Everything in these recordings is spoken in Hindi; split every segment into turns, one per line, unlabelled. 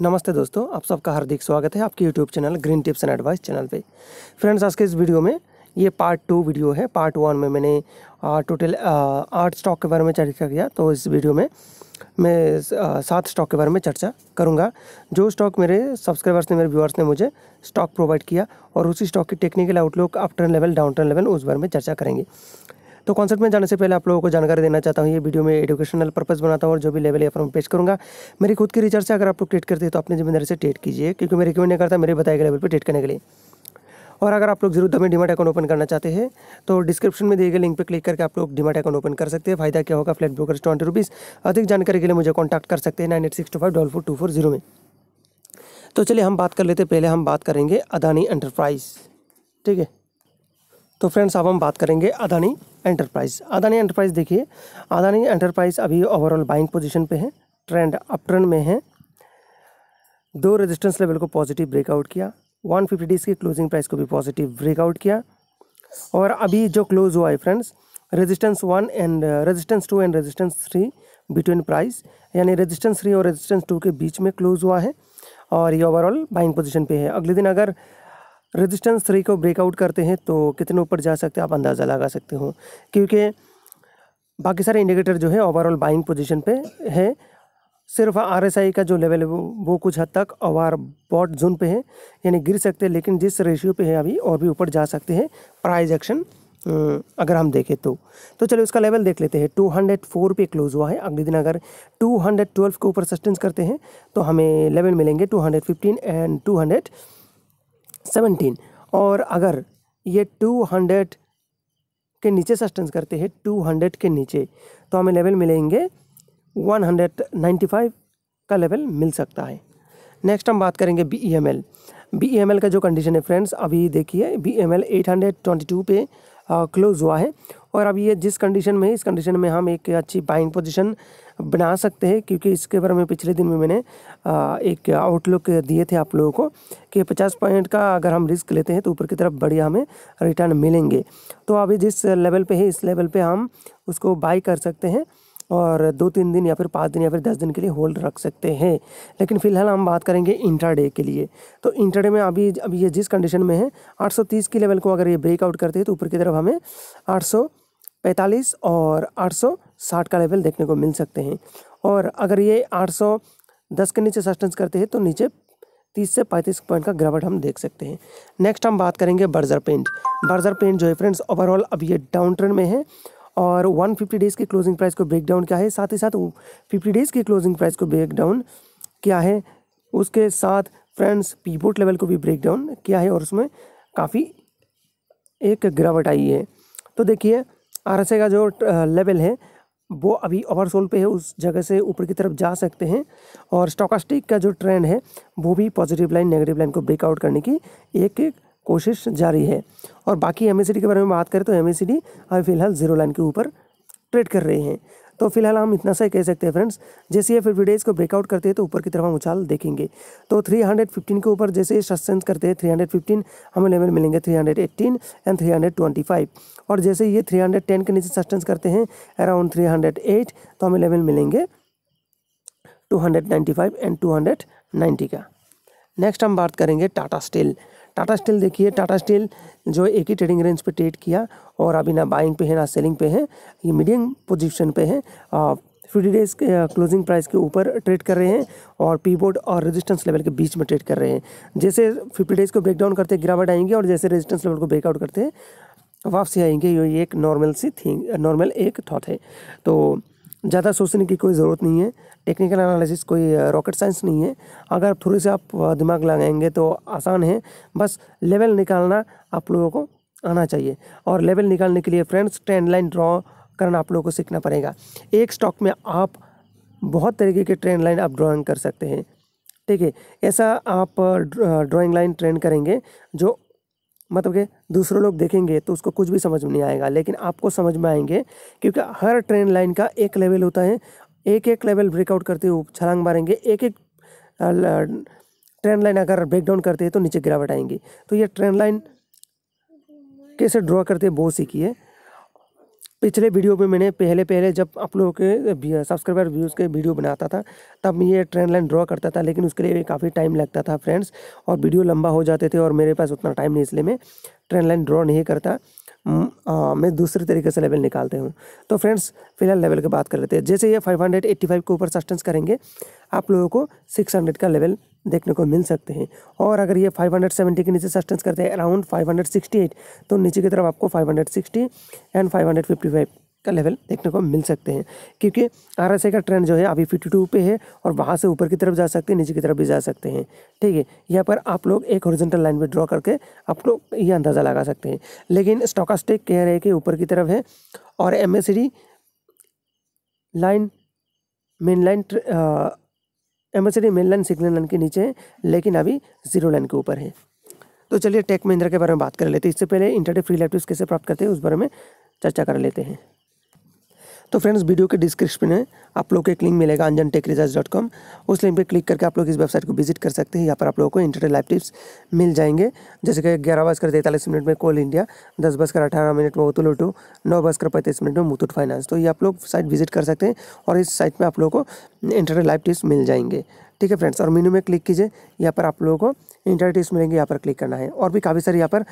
नमस्ते दोस्तों, आप सबका हार्दिक स्वागत है आपके YouTube channel green tips and advice channel पे। फ्रेंड्स आज के इस वीडियो में ये पार्ट टू वीडियो है। पार्ट वन में मैंने टोटल आठ स्टॉक के बारे में चर्चा किया तो इस वीडियो में मैं सात स्टॉक के बारे में चर्चा करूँगा। जो स्टॉक मेरे सब्सक्राइबर्स ने, मेरे व्यूअर्स ने मुझे स्टॉक प्रोवाइड किया, और उसी स्टॉक की technical outlook up turn level down turn level उस बारे में चर्चा करेंगे। तो कॉन्सेप्ट में जाने से पहले आप लोगों को जानकारी देना चाहता हूँ, ये वीडियो में एजुकेशनल पर्पज़ बनाता हूँ और जो भी लेवल है फॉर्म पेश करूँगा, मेरी खुद की रिसर्च से अगर आप लोग ट्रेड करते हैं तो अपनी ज़िम्मेदारी से ट्रेड कीजिए, क्योंकि मैं रिकमेंड नहीं करता, मेरे बताए गए लेवल पर ट्रेड करने के लिए। और अगर आप लोग ज़रूर दमें डिमाट अकाउंट ओपन करना चाहते हैं तो डिस्क्रिप्शन में दिए गए लिंक पर क्लिक करके आप लोग डिमाट अकाउंट ओपन कर सकते हैं। फ़ायदा क्या होगा? फ्लैट ब्रोकर ट्वेंटी रुपीज़ अधिक जानकारी के लिए मुझे कॉन्टैक्ट कर सकते हैं nine eight six two five double four two four zero में। तो चलिए हम बात कर लेते पहले हम बात करेंगे अदानी एंटरप्राइज ठीक है? तो फ्रेंड्स अब हम बात करेंगे अदानी एंटरप्राइज अदानी एंटरप्राइज देखिए। अदानी एंटरप्राइज अभी ओवरऑल बाइंग पोजीशन पे है ट्रेंड अप ट्रेंड में है। दो रेजिस्टेंस लेवल को पॉजिटिव ब्रेकआउट किया। 150 फिफ्टी डेज़ की क्लोजिंग प्राइस को भी पॉजिटिव ब्रेकआउट किया। और अभी जो क्लोज हुआ है friends resistance one and resistance two and resistance three between price यानी रेजिस्टेंस थ्री और रेजिस्टेंस टू के बीच में क्लोज हुआ है। और ये ओवरऑल बाइंग पोजीशन पे है। अगले दिन अगर रेजिस्टेंस थ्री को ब्रेकआउट करते हैं तो कितने ऊपर जा सकते हैं? आप अंदाज़ा लगा सकते हो। क्योंकि बाकी सारे इंडिकेटर जो है ओवरऑल बाइंग पोजीशन पे है। सिर्फ़ आरएसआई का जो लेवल है, वो कुछ हद तक ओवर बॉट जोन पे है। यानी गिर सकते हैं, लेकिन जिस रेशियो पे है अभी, और भी ऊपर जा सकते हैं। प्राइज एक्शन अगर हम देखें तो। तो चलिए उसका लेवल देख लेते हैं। टू हंड्रेड फोर पे क्लोज हुआ है। अगले दिन अगर टू हंड्रेड ट्वेल्व के ऊपर सस्टेंस करते हैं तो हमें लेवल मिलेंगे two hundred fifteen and two hundred seventeen और अगर ये टू हंड्रेड के नीचे सस्टेंस करते हैं टू हंड्रेड के नीचे तो हमें लेवल मिलेंगे वन हंड्रेड नाइन्टी फाइव का लेवल मिल सकता है। नेक्स्ट हम बात करेंगे B E M L B E M L का जो कंडीशन है फ्रेंड्स अभी देखिए B M L eight hundred twenty two पे क्लोज हुआ है। और अभी ये जिस कंडीशन में, इस कंडीशन में हम एक अच्छी बाइंग पोजीशन बना सकते हैं, क्योंकि इसके बारे में पिछले दिन में मैंने एक आउटलुक दिए थे आप लोगों को कि 50 पॉइंट का अगर हम रिस्क लेते हैं तो ऊपर की तरफ़ बढ़िया हमें रिटर्न मिलेंगे। तो अभी जिस लेवल पे है, इस लेवल पे हम उसको बाई कर सकते हैं और दो तीन दिन या फिर पाँच दिन या फिर दस दिन के लिए होल्ड रख सकते हैं। लेकिन फ़िलहाल हम बात करेंगे इंट्राडे के लिए। तो इंट्राडे में अभी अभी ये जिस कंडीशन में है 830 की लेवल को अगर ये ब्रेकआउट करते हैं तो ऊपर की तरफ़ हमें 845 और 860 का लेवल देखने को मिल सकते हैं। और अगर ये 810 के नीचे सस्टेंस करते हैं तो नीचे तीस से पैंतीस पॉइंट का गिरावट हम देख सकते हैं। नेक्स्ट हम बात करेंगे बर्जर पेंट बर्जर पेंट जो है फ्रेंड्स ओवरऑल अब ये डाउन ट्रेंड में है और 150 डेज़ की क्लोजिंग प्राइस को ब्रेक डाउन किया है? साथ ही साथ 50 डेज़ की क्लोजिंग प्राइस को ब्रेक डाउन किया है? उसके साथ फ्रेंड्स पीपोर्ट लेवल को भी ब्रेक डाउन किया है और उसमें काफ़ी एक गिरावट आई है। तो देखिए आर का जो लेवल है, वो अभी ओवरसोल पे है, उस जगह से ऊपर की तरफ़ जा सकते हैं। और स्टोकास्टिक का जो ट्रेंड है, वो भी पॉजिटिव लाइन नेगेटिव लाइन को ब्रेकआउट करने की एक एक कोशिश जारी है। और बाकी एम के बारे में बात करें तो एम अभी फ़िलहाल ज़ीरो लाइन के ऊपर ट्रेड कर रहे हैं। तो फ़िलहाल हम इतना सा ही कह सकते हैं फ्रेंड्स जैसे ये फिफ्टी डेज़ को ब्रेकआउट करते हैं तो ऊपर की तरफ़ हम उछाल देखेंगे। तो 315 के ऊपर जैसे सस्टेंस करते हैं 315 हमें लेवल मिलेंगे 318 एंड 325 और जैसे ये 310 के नीचे सस्टेंस करते हैं अराउंड 308 तो हमें लेवल मिलेंगे 295 एंड 290 का। नेक्स्ट हम बात करेंगे टाटा स्टील टाटा स्टील देखिए, टाटा स्टील जो एक ही ट्रेडिंग रेंज पे ट्रेड किया और अभी ना बाइंग पे है, ना सेलिंग पे है, ये मीडियम पोजीशन पे है। फिफ्टी डेज़ के क्लोजिंग प्राइस के ऊपर ट्रेड कर रहे हैं और पी बोर्ड और रेजिस्टेंस लेवल के बीच में ट्रेड कर रहे हैं। जैसे फिफ्टी डेज़ को ब्रेक डाउन करते, गिरावट आएँगे और जैसे रेजिस्टेंस लेवल को ब्रेकआउट करते हैं वापसी आएँगे। ये एक नॉर्मल सी थिंग नॉर्मल एक थॉट है। तो ज़्यादा सोचने की कोई ज़रूरत नहीं है। टेक्निकल एनालिसिस कोई रॉकेट साइंस नहीं है। अगर थोड़े से आप दिमाग लगाएँगे तो आसान है। बस लेवल निकालना आप लोगों को आना चाहिए। और लेवल निकालने के लिए फ्रेंड्स ट्रेंड लाइन ड्रॉ करना आप लोगों को सीखना पड़ेगा। एक स्टॉक में आप बहुत तरीके के ट्रेंड लाइन आप ड्राइंग कर सकते हैं। ठीक है, ऐसा आप ड्राइंग लाइन ट्रेंड करेंगे जो मतलब कि दूसरे लोग देखेंगे तो उसको कुछ भी समझ में नहीं आएगा। लेकिन आपको समझ में आएँगे क्योंकि हर ट्रेन लाइन का एक लेवल होता है। एक एक लेवल ब्रेकआउट करते हुए छलांग मारेंगे एक एक ट्रेन लाइन अगर ब्रेकडाउन करते हैं तो नीचे गिरावट आएँगी। तो ये ट्रेन लाइन कैसे ड्रॉ करते हैं सीखी सीखिए। पिछले वीडियो में मैंने पहले पहले जब आप लोगों के सब्सक्राइबर व्यूज़ के वीडियो बनाता था, तब मैं ये ट्रेंड लाइन ड्रॉ करता था, लेकिन उसके लिए काफ़ी टाइम लगता था फ्रेंड्स और वीडियो लंबा हो जाते थे और मेरे पास उतना टाइम नहीं, इसलिए मैं ट्रेंड लाइन ड्रॉ नहीं करता। आ, मैं दूसरे तरीके से लेवल निकालते हूँ। तो फ्रेंड्स फ़िलहाल लेवल की बात कर लेते हैं। जैसे ये 585 के ऊपर सस्टेंस करेंगे आप लोगों को 600 का लेवल देखने को मिल सकते हैं। और अगर ये 570 के नीचे सस्टेंस करते हैं अराउंड 568 तो नीचे की तरफ़ आपको 560 एंड 555 का लेवल देखने को मिल सकते हैं। क्योंकि आर का ट्रेंड जो है, अभी फिफ्टी टू पे है और वहाँ से ऊपर की तरफ़ जा सकते हैं, नीचे की तरफ़ भी जा सकते हैं। ठीक है, यहाँ पर आप लोग एक हॉरिजॉन्टल लाइन में ड्रॉ करके आप लोग ये अंदाज़ा लगा सकते हैं। लेकिन स्टॉकास्टिक कह रहे हैं कि ऊपर की तरफ़ है और M line main line M main line signal line के नीचे है, लेकिन अभी ज़ीरो लाइन के ऊपर है। तो चलिए टेक महिंद्रा के बारे में बात कर लेते हैं। इससे पहले इंटरडे फ्री लैपटॉप्स कैसे प्राप्त करते हैं, उस बारे में चर्चा कर लेते हैं। तो फ्रेंड्स वीडियो के डिस्क्रिप्शन में आप लोग को एक लिंक मिलेगा Anjan tech research dot com उस लिंक पे क्लिक करके आप लोग इस वेबसाइट को विज़िट कर सकते हैं। यहाँ पर आप लोगों को इंटरनेट लाइव टिप्स मिल जाएँगे। जैसे कि ग्यारह बजकर तैंतालीस मिनट में कोल इंडिया दस बजकर अठारह मिनट में ओतुल ओटू नौ बजकर पैंतीस मिनट में मुथुट फाइनेंस तो ये आप लोग साइट विज़िट कर सकते हैं और इस साइट में आप लोगों को इंटरनेट लाइव टिप्स मिल जाएँगे। ठीक है फ्रेंड्स और मेनू में क्लिक कीजिए यहाँ पर आप लोगों को इंटरनेट मिलेंगे यहाँ पर क्लिक करना है। और भी काफ़ी सारी यहाँ पर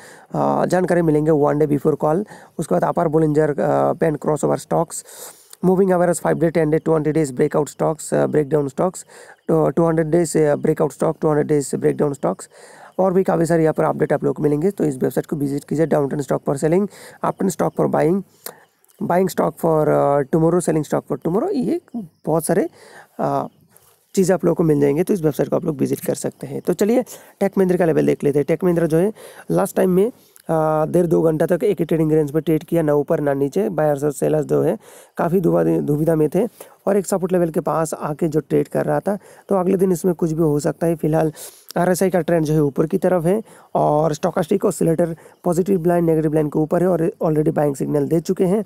जानकारी मिलेंगे वन डे बिफोर कॉल उसके बाद upper Bollinger pen cross over stocks moving average 5 day 10 day 200 days breakout stocks uh, breakdown stocks to 200 days uh, breakout stock 200 days breakdown stocks और भी काफ़ी सारे यहाँ पर अपडेट आप लोग को मिलेंगे तो इस वेबसाइट को विज़िट कीजिए down ten stock for selling up ten stock for buying buying stock for tomorrow selling stock for tomorrow ये बहुत सारे चीज़ें आप लोगों को मिल जाएँगे तो इस वेबसाइट को आप लोग विज़िट कर सकते हैं। तो चलिए, टेक महिंद्रा का लेवल देख लेते हैं। टेक महिंद्रा जो है लास्ट टाइम में देर दो घंटा तक एक ही ट्रेडिंग रेंज पर ट्रेड किया, ना ऊपर, ना नीचे। बायर्स और सेलर्स जो है, काफ़ी दुविधा में थे। और एक सपोर्ट लेवल के पास आके जो ट्रेड कर रहा था तो अगले दिन इसमें कुछ भी हो सकता है। फ़िलहाल आरएसआई का ट्रेंड जो है, ऊपर की तरफ़ है। और stochastic oscillator positive line negative line के ऊपर है और ऑलरेडी बाइंग सिग्नल दे चुके हैं।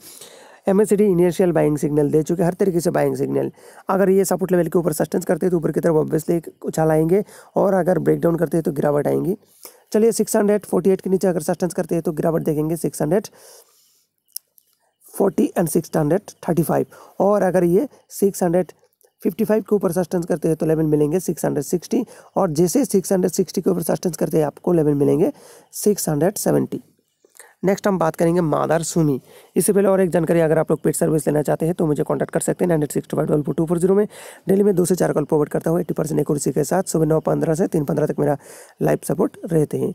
M S initial buying signal दे चुके हर तरीके से बाइंग सिग्नल अगर ये सपोर्ट लेवल के ऊपर सस्टेंस करते हैं तो ऊपर की तरफ़ ऑब्वियसली उछाल आएँगे और अगर ब्रेक डाउन करते हैं तो गिरावट आएँगी। चलिए सिक्स हंड्रेड फोर्टी एट के नीचे अगर सस्टेंस करते हैं तो गिरावट देखेंगे six hundred forty and six hundred thirty five और अगर ये सिक्स हंड्रेड फिफ्टी फाइव के ऊपर सस्टेंस करते हैं तो लेवल मिलेंगे सिक्स हंड्रेड सिक्सटी और जैसे सिक्स हंड्रेड सिक्सटी के ऊपर सस्टेंस करते हैं, आपको लेवल मिलेंगे सिक्स हंड्रेड सेवेंटी नेक्स्ट हम बात करेंगे मादार सुमी। इससे पहले और एक जानकारी अगर आप लोग पेड सर्विस लेना चाहते हैं तो मुझे कॉन्टैक्ट कर सकते हैं nine six five double two four zero में। डेली में दो से चार कॉल प्रोवाइड करता हूँ एट्टी परसेंट एक्यूरेसी के साथ, सुबह नौ पंद्रह से तीन पंद्रह तक मेरा लाइव सपोर्ट रहते हैं।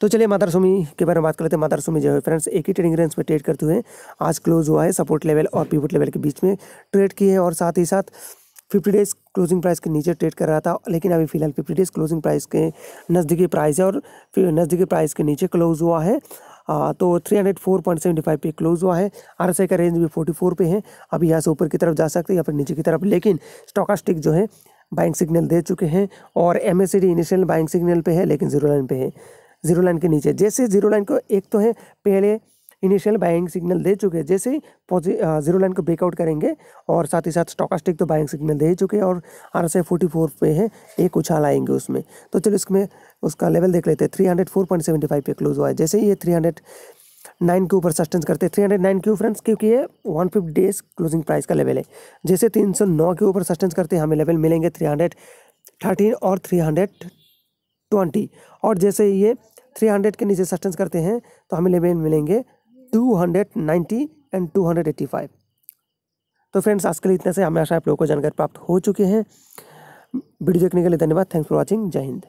तो चलिए मादार सुमी के बारे में बात कर लेते हैं। मादार सुमी जो है फ्रेंड्स एक ही ट्रेडिंग रेंज में ट्रेड करते हुए आज क्लोज हुआ है। सपोर्ट लेवल और पीवट लेवल के बीच में ट्रेड की है और साथ ही साथ फिफ्टी डेज़ क्लोजिंग प्राइस के नीचे ट्रेड कर रहा था, लेकिन अभी फ़िलहाल फिफ्टी डेज़ क्लोजिंग प्राइस के नज़दीकी प्राइस है और नज़दीकी प्राइस के नीचे क्लोज हुआ है। तो three hundred four point seventy five पे क्लोज हुआ है। आर का रेंज भी फोर्टी फोर पे है। अभी यहाँ से ऊपर की तरफ़ जा सकते हैं या फिर नीचे की तरफ़। लेकिन स्टॉकास्टिक जो है बाइंग सिग्नल दे चुके हैं और एम इनिशियल बाइंग सिग्नल पे है, लेकिन ज़ीरो लाइन पे है। ज़ीरो लाइन के नीचे। जैसे ज़ीरो लाइन को एक तो है, पहले इनिशियल बाइंग सिग्नल दे चुके हैं। जैसे ज़ीरो लाइन को ब्रेकआउट करेंगे और साथ ही साथ स्टॉकास्टिक तो बाइंग सिग्नल दे चुके हैं और आर एस फोर्टी फोर पे है, एक उछाल आएँगे उसमें। तो चलो इसमें उसका लेवल देख लेते हैं। Three hundred four point seventy five पे क्लोज हुआ है। जैसे ही ये थ्री हंड्रेड नाइन के ऊपर सस्टेंस करते हैं। थ्री हंड्रेड नाइन क्यों फ्रेंड्स क्योंकि ये one fifty days closing price का लेवल है। जैसे तीन सौ नौ के ऊपर सस्टेंस करते हैं, हमें लेवल मिलेंगे थ्री हंड्रेड थर्टीन और थ्री हंड्रेड ट्वेंटी और जैसे ये थ्री हंड्रेड के नीचे सस्टेंस करते हैं तो हमें लेवल मिलेंगे two hundred ninety and two hundred eighty five तो फ्रेंड्स आज के लिए इतने से। हमें आशा आप लोगों को जानकारी प्राप्त हो चुके हैं। वीडियो देखने के लिए धन्यवाद। थैंक्स फॉर वॉचिंग जय हिंद।